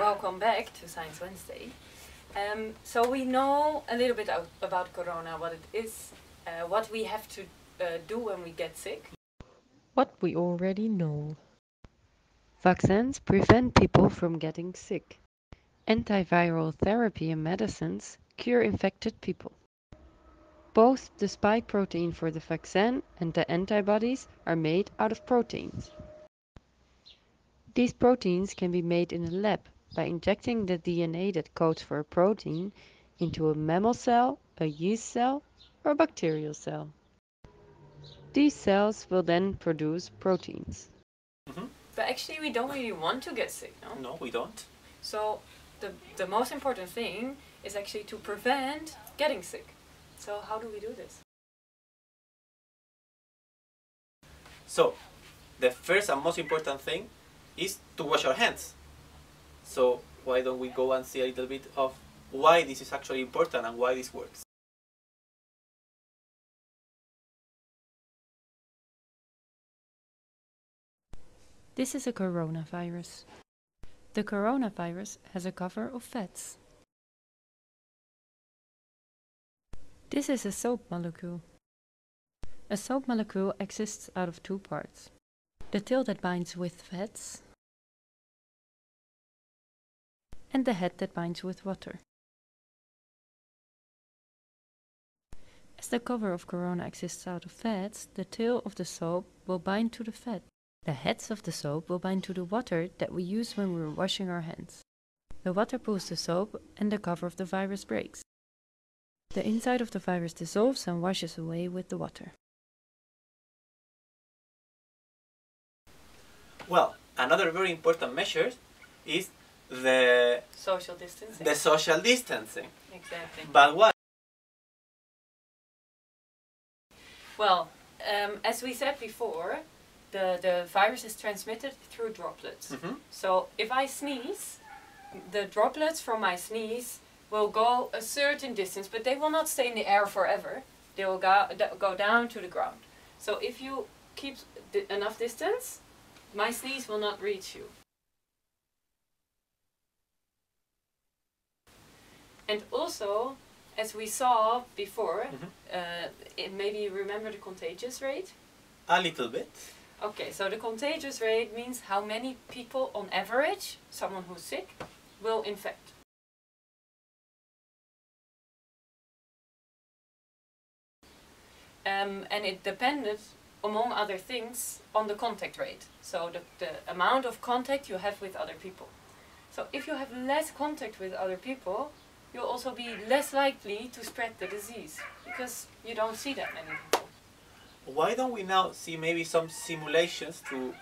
welcome back to Science Wednesday. Um, so we know a little bit about corona, what it is, uh, what we have to uh, do when we get sick. What we already know. Vaccines prevent people from getting sick. Antiviral therapy and medicines cure infected people. Both the spike protein for the vaccine and the antibodies are made out of proteins. These proteins can be made in a lab by injecting the DNA that codes for a protein into a mammal cell, a yeast cell, or a bacterial cell. These cells will then produce proteins. Mm-hmm. But actually, we don't really want to get sick, no? No, we don't. So, the, the most important thing is actually to prevent getting sick. So, how do we do this? So, the first and most important thing is to wash our hands. So, why don't we go and see a little bit of why this is actually important and why this works? This is a coronavirus. The coronavirus has a cover of fats. This is a soap molecule. A soap molecule exists out of two parts. The tail that binds with fats and the head that binds with water. As the cover of corona exists out of fats, the tail of the soap will bind to the fat. The heads of the soap will bind to the water that we use when we're washing our hands. The water pulls the soap and the cover of the virus breaks. The inside of the virus dissolves and washes away with the water. Well, another very important measure is the social distancing. The social distancing. Exactly. But what? Well, um, as we said before, the, the virus is transmitted through droplets. Mm -hmm. So if I sneeze, the droplets from my sneeze will go a certain distance, but they will not stay in the air forever. They will go, go down to the ground. So if you keep enough distance, my sneeze will not reach you. And also, as we saw before, mm -hmm. uh, maybe you remember the contagious rate? A little bit. Okay, so the contagious rate means how many people on average, someone who's sick, will infect. Um, and it depended, among other things, on the contact rate. So the, the amount of contact you have with other people. So if you have less contact with other people, you'll also be less likely to spread the disease because you don't see that many people why don't we now see maybe some simulations to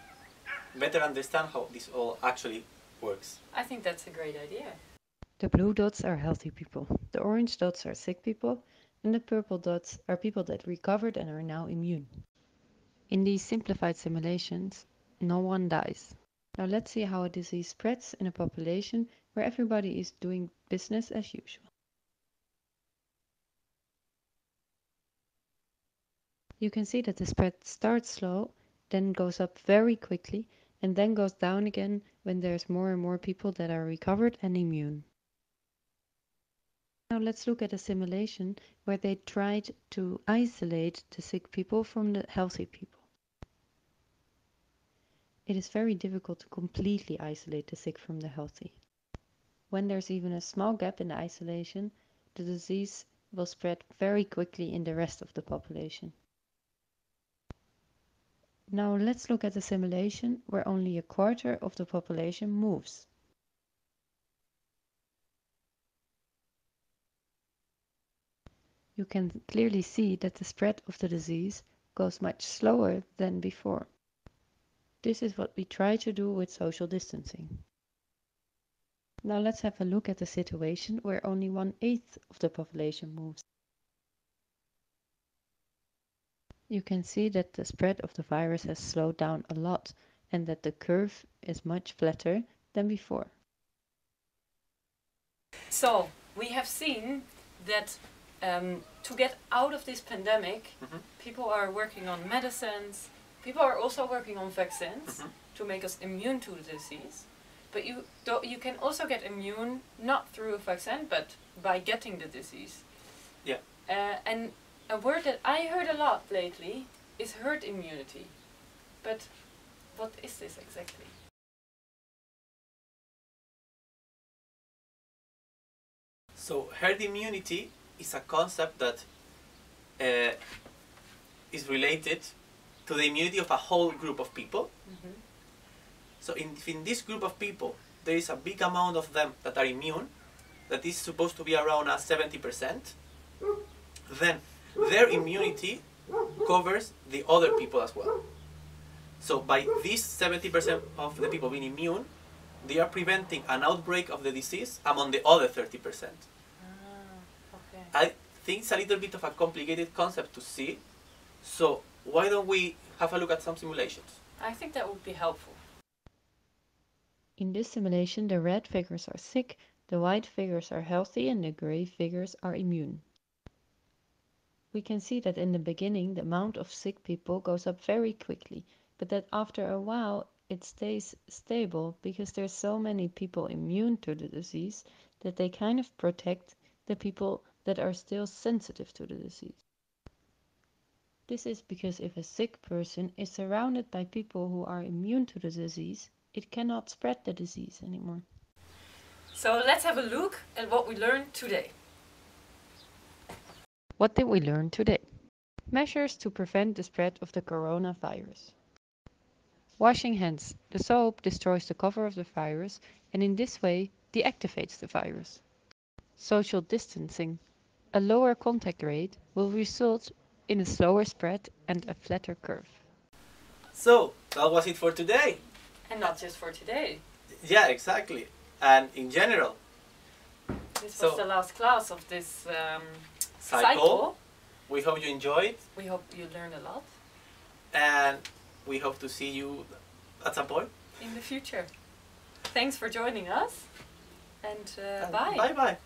better understand how this all actually works? I think that's a great idea. The blue dots are healthy people, the orange dots are sick people, and the purple dots are people that recovered and are now immune. In these simplified simulations, no one dies. Now let's see how a disease spreads in a population where everybody is doing business as usual. you can see that the spread starts slow, then goes up very quickly, and then goes down again when there's more and more people that are recovered and immune. Now let's look at a simulation where they tried to isolate the sick people from the healthy people. It is very difficult to completely isolate the sick from the healthy. When there's even a small gap in the isolation, the disease will spread very quickly in the rest of the population. Now let's look at a simulation where only a quarter of the population moves. You can clearly see that the spread of the disease goes much slower than before. This is what we try to do with social distancing. Now let's have a look at the situation where only one-eighth of the population moves. you can see that the spread of the virus has slowed down a lot and that the curve is much flatter than before. So, we have seen that um, to get out of this pandemic, mm -hmm. people are working on medicines, people are also working on vaccines mm -hmm. to make us immune to the disease. But you you can also get immune not through a vaccine, but by getting the disease. Yeah. Uh, and a word that I heard a lot lately is herd immunity. But what is this exactly? So herd immunity is a concept that uh, is related to the immunity of a whole group of people. Mm-hmm. So in, if in this group of people there is a big amount of them that are immune, that is supposed to be around a 70%, then their immunity covers the other people as well. So by this 70% of the people being immune, they are preventing an outbreak of the disease among the other 30%. Ah, okay. I think it's a little bit of a complicated concept to see. So why don't we have a look at some simulations? I think that would be helpful. In this simulation, the red figures are sick, the white figures are healthy, and the gray figures are immune. We can see that in the beginning the amount of sick people goes up very quickly, but that after a while it stays stable because there's so many people immune to the disease that they kind of protect the people that are still sensitive to the disease. This is because if a sick person is surrounded by people who are immune to the disease, it cannot spread the disease anymore. So let's have a look at what we learned today. What did we learn today? Measures to prevent the spread of the coronavirus. Washing hands. The soap destroys the cover of the virus and in this way deactivates the virus. Social distancing. A lower contact rate will result in a slower spread and a flatter curve. So that was it for today. And not just for today. Yeah, exactly. And in general, This So- was the last class of this um, cycle. cycle. We hope you enjoyed, We hope you learned a lot and we hope to see you at some point. in the future. Thanks for joining us. And uh, And bye. Bye bye.